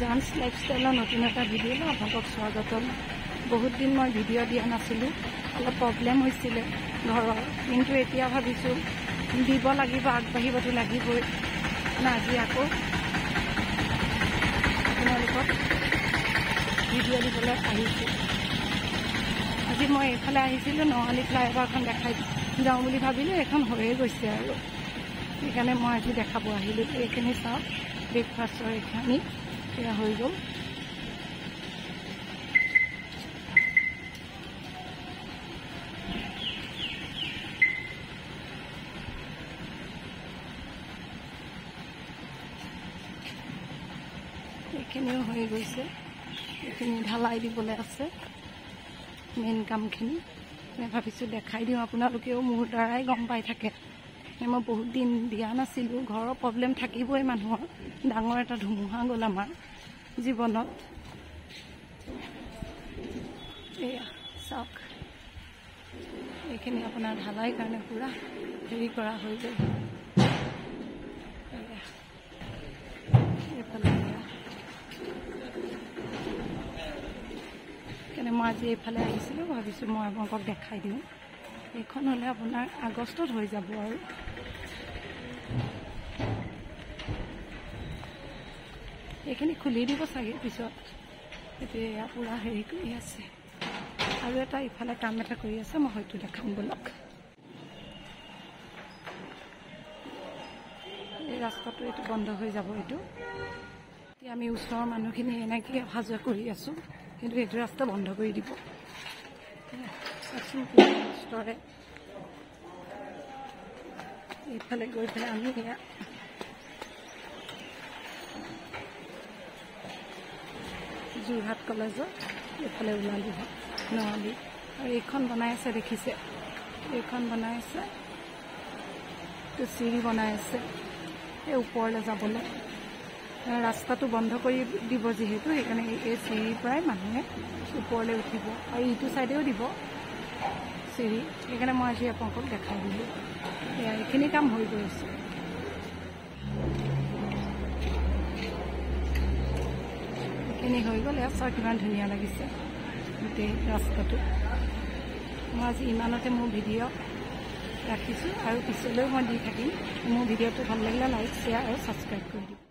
Jahns লাইফষ্টাইলৰ নতুন এটা ভিডিঅ'লৈ আপোনালোকক স্বাগতম। বহুত দিন মই ভিডিঅ' দিয়া নাছিলোঁ অলপ প্ৰব্লেম হৈছিলে ঘৰৰ কিন্তু এতিয়া ভাবিছোঁ দিব লাগিব আগবাঢ়িবতো লাগিবই। না আজি আকৌ আপোনালোকক ভিডিঅ' দিবলৈ আহিছোঁ। আজি মই এইফালে আহিছিলোঁ নঙালী ফ্লাইঅভাৰখন দেখাই যাওঁ বুলি ভাবিলোঁ এইখন হৈয়ে গৈছে আৰু। সেইকাৰণে মই আজি দেখাব আহিলোঁ। এইখিনি চাওক ব্ৰেকফাষ্টৰ এইখিনি। এয়া হৈ গ'ল এইখিনিও হৈ গৈছে। এইখিনি ঢালাই দিবলৈ আছে মেইন কামখিনি। মই ভাবিছোঁ দেখাই দিওঁ আপোনালোকেও মোৰ দ্বাৰাই গম পাই থাকে। মই বহুত দিন দিয়া নাছিলোঁ। ঘৰৰ প্ৰব্লেম থাকিবই মানুহৰ। ডাঙৰ এটা ধুমুহা গ'ল আমাৰ জীৱনত। এয়া চাওক। এইখিনি আপোনাৰ ঢালাই কাৰণে পূৰা হেৰি কৰা হৈ গ'ল। মই আজি এইফালে আহিছিলোঁ ভাবিছোঁ মই আপোনালোকক দেখাই দিওঁ। এইখন হ'লে আপোনাৰ আগষ্টত হৈ যাব আৰু। এইখিনি খুলি দিব চাগে পিছত। এতিয়া এয়া পূৰা হেৰি কৰি আছে। আৰু এটা ইফালে কাম এটা কৰি আছে মই হয়তো দেখাম বলক। এই ৰাস্তাটো এইটো বন্ধ হৈ যাব এইটো। এতিয়া আমি ওচৰৰ মানুহখিনি এনেকৈ অহা যোৱা কৰি আছোঁ কিন্তু এইটো ৰাস্তা বন্ধ কৰি দিব। কষ্টৰে এইফালে গৈ পেলাই আমি যোৰহাট কলেজৰ এইফালে ওলালোঁ হয় নৱালী আৰু এইখন বনাই আছে দেখিছে এইখন বনাই আছে এইটো চিৰি বনাই আছে এই ওপৰলৈ যাবলৈ ৰাস্তাটো বন্ধ কৰি দিব যিহেতু সেইকাৰণে এই চিৰিৰ পৰাই মানুহে ওপৰলৈ উঠিব আৰু ইটো ছাইডেও দিব চিৰি সেইকাৰণে মই আজি আপোনালোকক দেখাই দিলোঁ। এয়া এইখিনি কাম হৈ গৈছে এইখিনি হৈ গ'ল চাওক কিমান ধুনীয়া লাগিছে গোটেই ৰাস্তাটো। মই আজি ইমানতে মোৰ ভিডিঅ' ৰাখিছোঁ আৰু পিছলৈও মই দি থাকিম। মোৰ ভিডিঅ'টো ভাল লাগিলে লাইক শ্বেয়াৰ আৰু ছাবস্ক্ৰাইব কৰি দিম